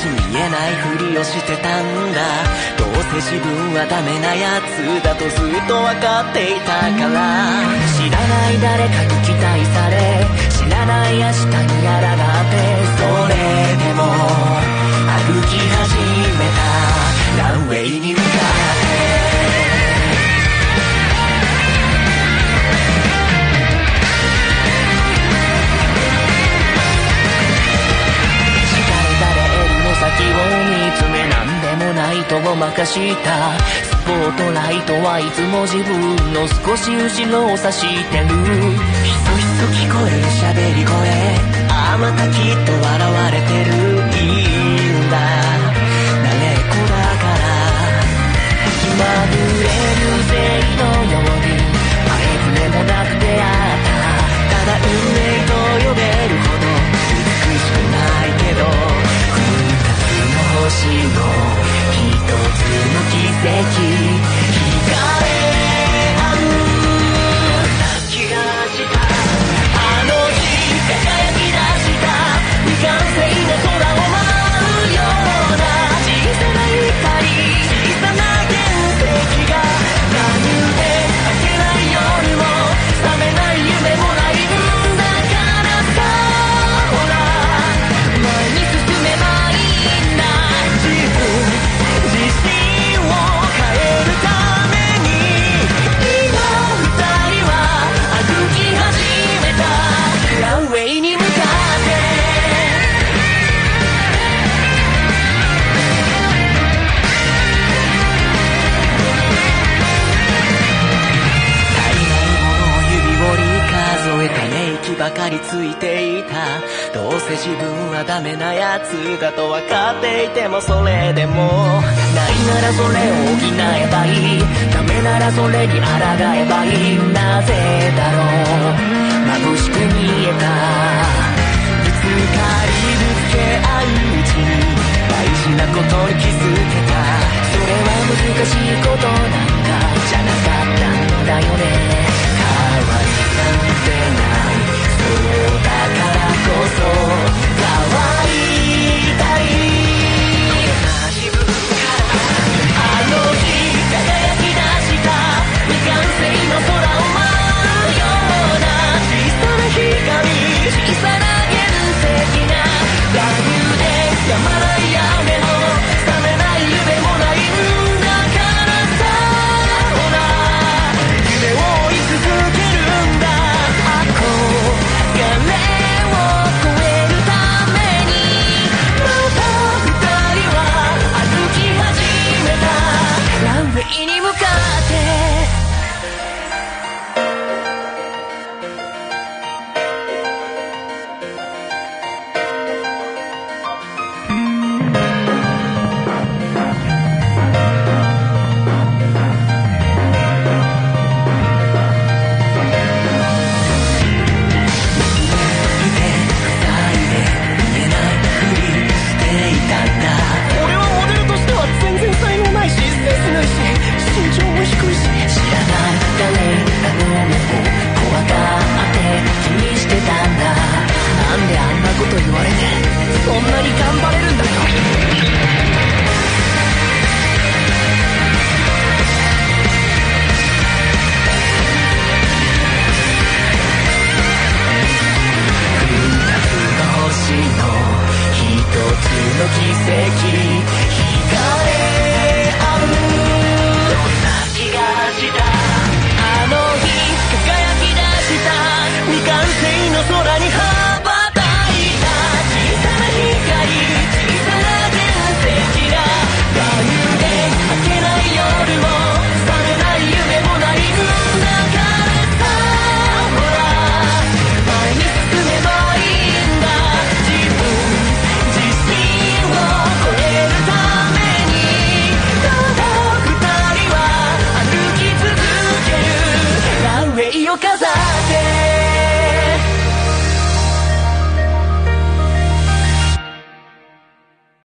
し見えないふりをしてたんだ。どうせ自分はダメなやつだとずっと分かっていたから。知らない誰かに期待され何でもないとごまかした。スポートライトはいつも自分の少し後ろを指してる。ひそひそ聞こえる喋り声。ああまたきっと笑われてる。いいんだばかりついていた。どうせ自分はダメなやつだと分かっていてもそれでも。ないならそれを補えばいい。ダメならそれに抗えばいい。なぜだろう。眩しく見えた。ぶつかりぶつけ合ううちに大事なことに気づけた。それは難しいこと。に向かってなんであんなこと言われてそんなに頑張れるんだよ。